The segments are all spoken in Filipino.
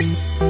you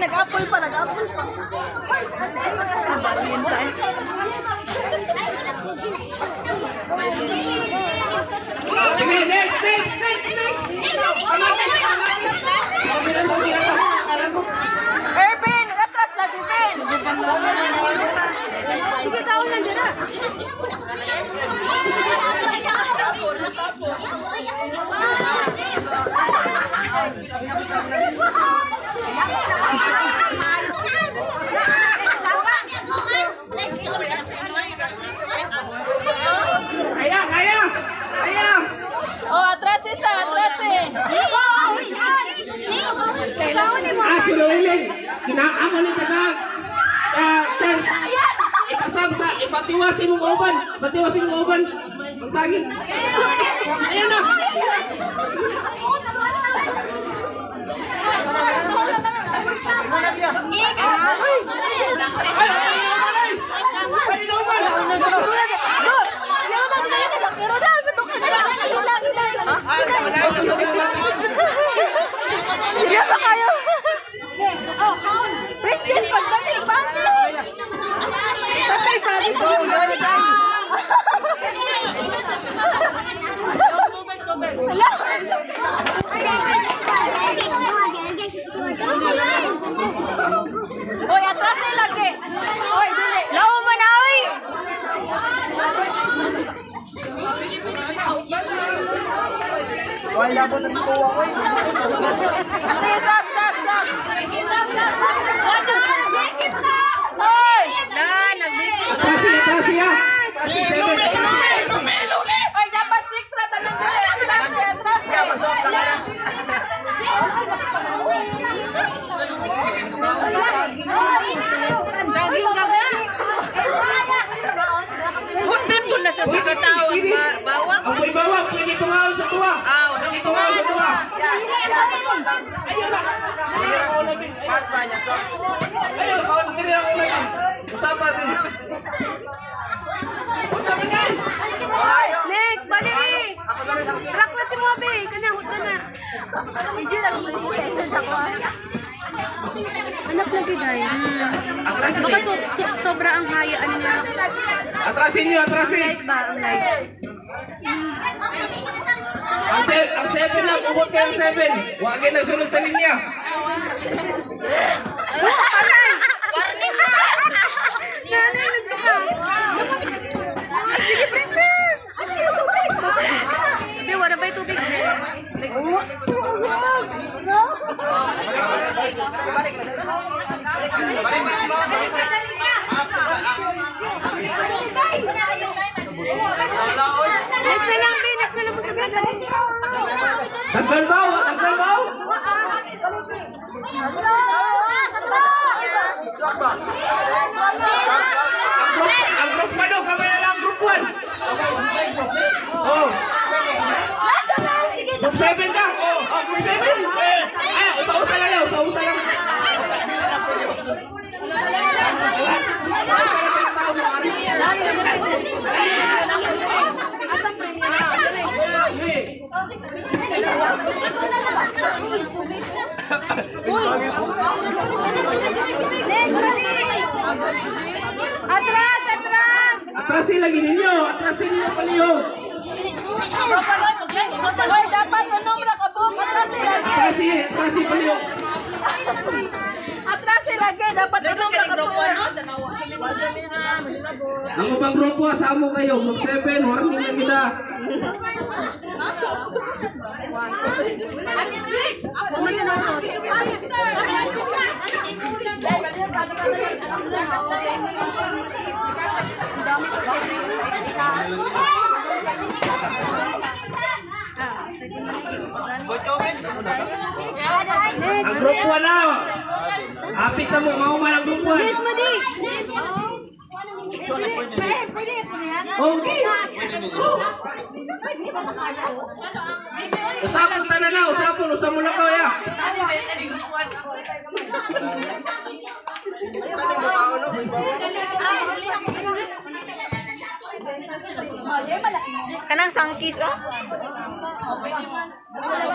nag-apple pa, nag-apple pa. Ang balin tayo. Next, next, next, next. Erwin, atras lagi, Ben. Sige, taon lang dyan ah. Tapon, tapon. Tiwasin mo kauban. Matiwasin mo kauban. Pagsagin. Ayo na. Hoy, atras eh lagi. Hoy, dili. Lawo mo na, oy. Wala labot ang kuha. Sige, sab, sab, sab. Sab, sab, sab. Dikit na. Hoy. Atrasi, atrasi ah! Atrasi, seven! Hoy, dapat six ra tanong dili. Atras eh, atras eh. Saging gaga. Hutun sikatawan ba bawang. Ang may bawang, pwede tungaon sa tuwa! Pwede tungaon sa tuwa! Ayun na! Ayun ako! Pas ba niya? Ayun, ako din! Din! Next, bali. Rakwat si Mobe. Kana, hut ka na. Medyo lang Anak lagi dahil. Baka so, so- sobra ang hayaan niya. Atrasin niyo, atrasin! Light ba ang light? Ang, se ang seven lang, ubot kayo ang seven! Huwag kayo nagsunod sa linya! Nanay, nagsuka. Sige, princess. Sabi, wala ba yung tubig? Next na lang, Bi. Next na lang po sa gagawin. Naglalbaw! Naglalbaw! Ang group, ang group pa daw, kami na lang group 1! Oh! Group 7 ka! Oh, oh group 7! Eh, ay, usa-usa lang yan, usa-usa lang. Atras, atras! Atrasin lagi ninyo! Atrasin ninyo pa niyo! Hoy, dapat unong ra ka buok. Atras eh lagi. Atrasin, atrasin pa niyo! Atras eh lagi. Dapat unong ra ka buok. Ang ubang grupo, asamo kayo. Group 7, warning na kita. Ang grupo na! Apit na mo, mauman ang grupo. Yes, Madi! Usapon tanan na, usapon, usapon na kaya. Kanang sangkis, oh.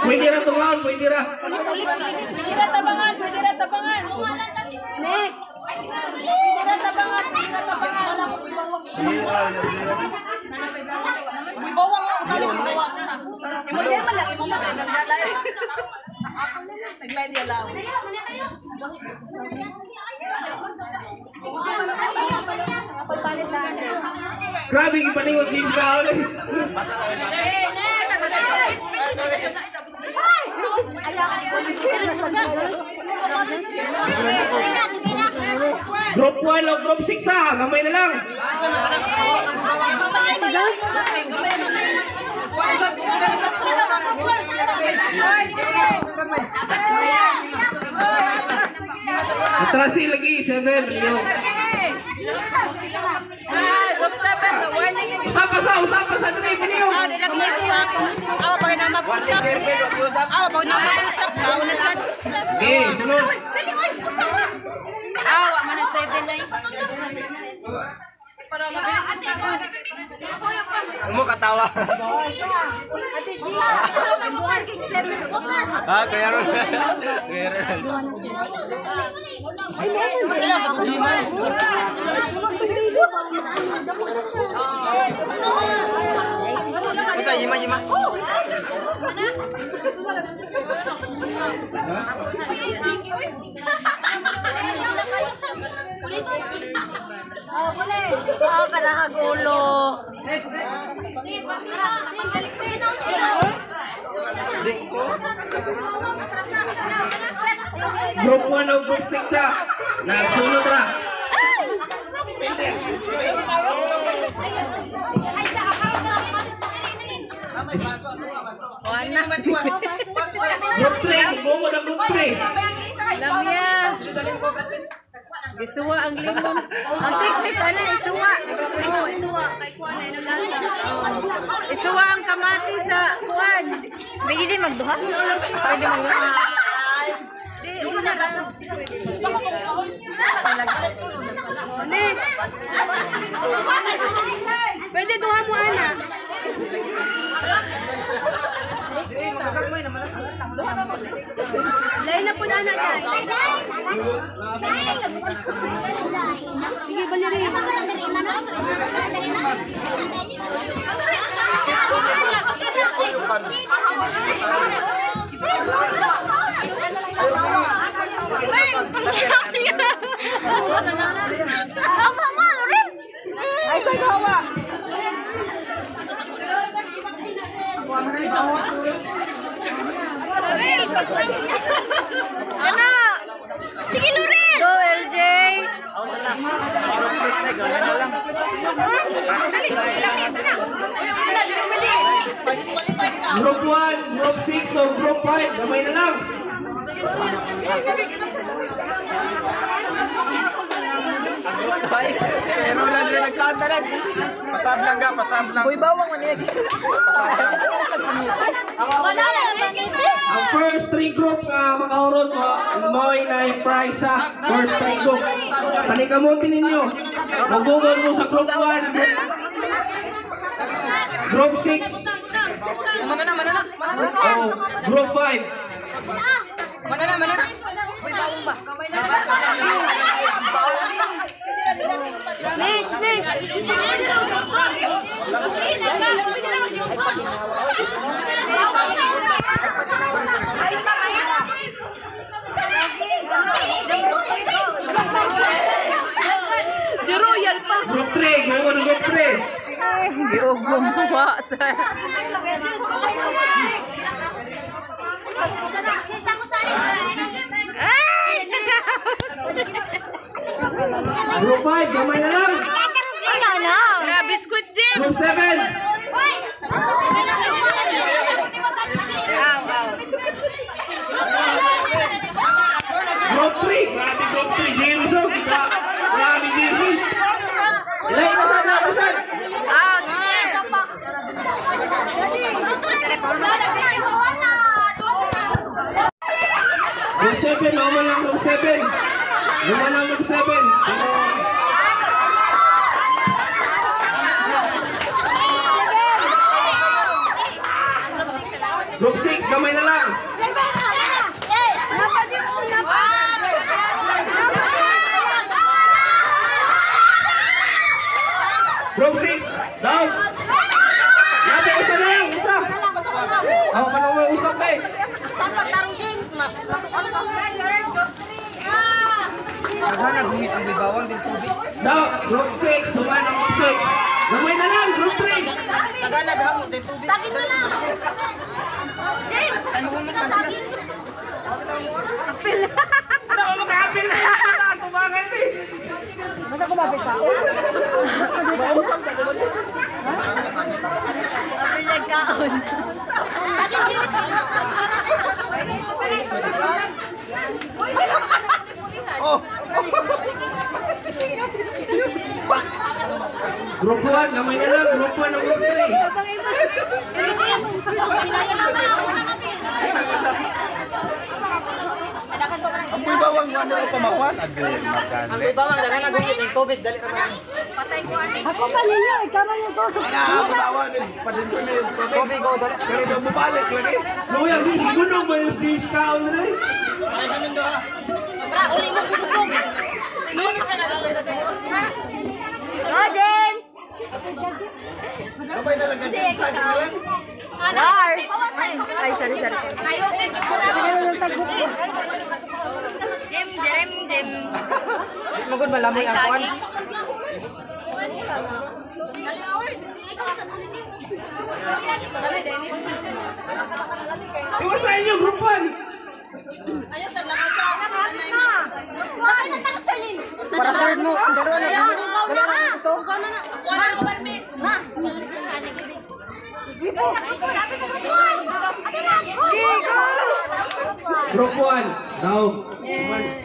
Pwede ra tungaon, pwede ra. Pwede ra tabangan. Pwede ra tabangan. Next! Pwede ra tabangan. Pwede ra tabangan. Ibawang ako sa ibawang sa. Imo yan man lang imo man nagdalay. Naglay dia law. Ipaningon James Brown eh. Group 1 o group 6 ha, gamay na lang. Atrasi lagi, 7. Usap pa sa, usap pa sa trip niyo. Ah, dili ko mag-usap. Awa na mag-usap. Awa pag na mag-usap. Okay, sunod. Awa man na seven na Para Ano mo katawa? Ah, kaya ron. Kaya ron. Isa, yima, yima. Oh, kalahagulo. Group 1 o group 6 ha. Nagsunod ra. Group Isuwa ang limon. Ang teknik ano, isuwa. Isuwa. Kay kuan ay Isuwa ang kamati sa kuan. Pwede din magduha? Pwede magduha. Di, una na. Pwede duha mo, ana. Lain na po na, ana, guys. Sige, baliri. Ay, sa gawa. Ano? Sige, Loren! Go, LJ! Group 1, group 6 o group 5, gamay na lang. Pero lang rin nagkanta lang. Pasab lang ka, pasab lang. Uy, bawang mo niya. Ang first three group nga makaurot mo, mo'y na prize sa first three group. Panikamutin ninyo. Magugol mo sa group 1, group 6, Manana, manana, manana. o group 5. Manana, manana. Next, next. The royal pa. Group 3, go on group 3. Hindi ko gumawa sa... Group 5, gamay na lang. Ano na? Na, biscuit Jim! Group 7, group 3. Grabe group 3, Jameson. Gra- Grabe Jameson. Ilay, nasan na, nasan? Ah, sige. Group 7, naman lang group 7. Naman lang group 7. Group 6, gamay na lang. Group 6, down. Yabe, isa na lang, isa. Oh, manong may usap na eh. Naghanap, bumit ang bibawang din tubig. Down, group 6, suman ang Gamay na lang, group 3. Tagalog hamo din tubig. Tagin na lang. James! Ano mo man sila? Ano mo makapil na? Tumagal din. Pinagkaon. Tagin, James! Group 1, gamay na lang, group 1 o group 3. Amoy bawang ano ang pamakuan? Agi, makan. Ang bawang dagan na gumit ng tubig dali ra man. Patay ko ani. Ako pa ninyo, ikaw man yung to. Ana, bawang din padin ko na yung tubig. Tubig ko dali. Pero daw mabalik lagi. Luya, di siguro ba yung Steve Scout na rin? Bra, uli mo kusog. Linis ka na Go, James! Gamay na lang ganyan sa akin lang. Rar! Ay, sorry, sorry. Jim, Jerem, Jim. Ang kuan. Iwas sa inyo, 1. Para third mo. Daro na. Daro na kusog. Group 1, daw. Score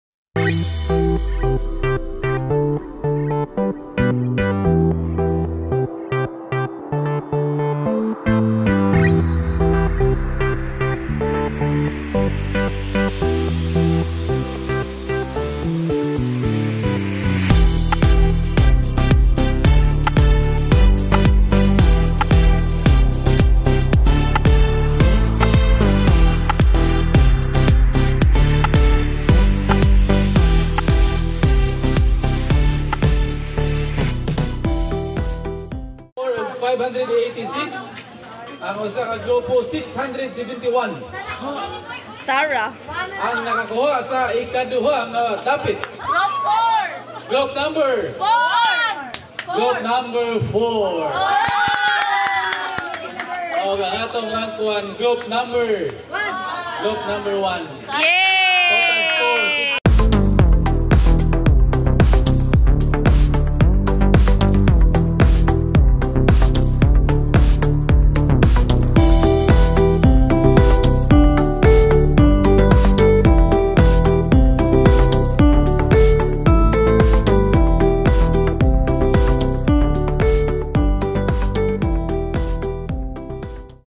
671. Sarah. Ang nakakuha sa ikaduha nga dapit. Group 4. Group number. 4. Group number 4. O ang atong rank 1 group number. Group number 1. Yay!